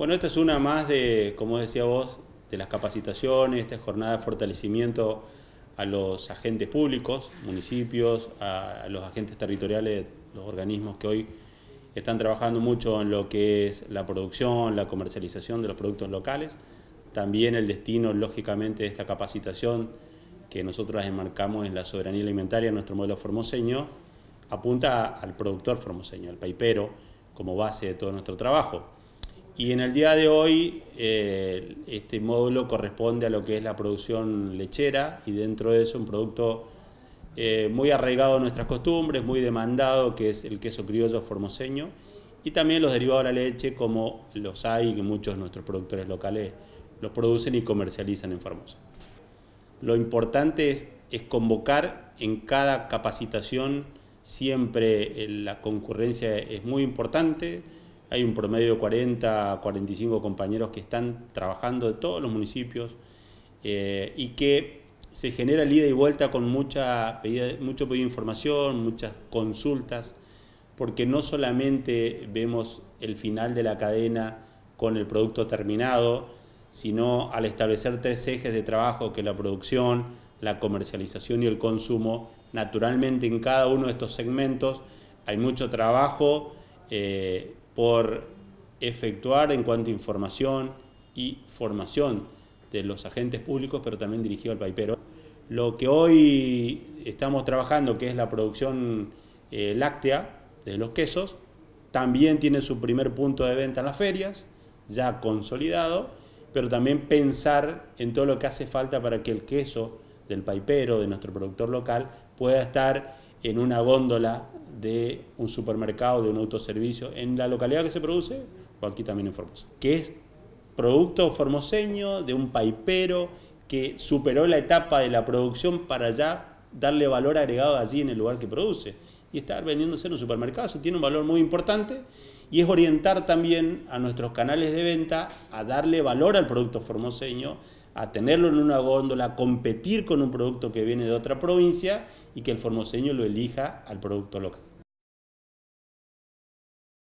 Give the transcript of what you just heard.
Bueno, esta es una más de, como decía vos, de las capacitaciones, esta jornada de fortalecimiento a los agentes públicos, municipios, a los agentes territoriales, los organismos que hoy están trabajando mucho en lo que es la producción, la comercialización de los productos locales. También el destino, lógicamente, de esta capacitación que nosotros enmarcamos en la soberanía alimentaria, nuestro modelo formoseño, apunta al productor formoseño, al paipero, como base de todo nuestro trabajo. Y en el día de hoy eh, este módulo corresponde a lo que es la producción lechera y dentro de eso un producto eh, muy arraigado a nuestras costumbres, muy demandado, que es el queso criollo formoseño, y también los derivados de la leche, como los hay, que muchos de nuestros productores locales los producen y comercializan en Formosa. Lo importante es, convocar en cada capacitación, siempre eh, la concurrencia es muy importante, hay un promedio de 40 a 45 compañeros que están trabajando de todos los municipios eh, y que se genera el ida y vuelta con mucha mucho pedido de información, muchas consultas, porque no solamente vemos el final de la cadena con el producto terminado, sino al establecer tres ejes de trabajo, que es la producción, la comercialización y el consumo, naturalmente en cada uno de estos segmentos hay mucho trabajo eh, por efectuar en cuanto a información y formación de los agentes públicos, pero también dirigido al paipero. Lo que hoy estamos trabajando, que es la producción eh, láctea de los quesos, también tiene su primer punto de venta en las ferias, ya consolidado, pero también pensar en todo lo que hace falta para que el queso del paipero, de nuestro productor local, pueda estar en una góndola de un supermercado, de un autoservicio, en la localidad que se produce o aquí también en Formosa. Que es producto formoseño, de un paipero que superó la etapa de la producción para ya darle valor agregado allí en el lugar que produce. Y estar vendiéndose en un supermercado, eso tiene un valor muy importante y es orientar también a nuestros canales de venta a darle valor al producto formoseño, a tenerlo en una góndola, a competir con un producto que viene de otra provincia y que el formoseño lo elija al producto local.